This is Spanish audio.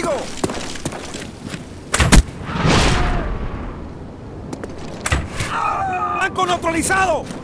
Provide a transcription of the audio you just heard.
¡Enemigo! ¡Ah! Neutralizado!